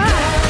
fly.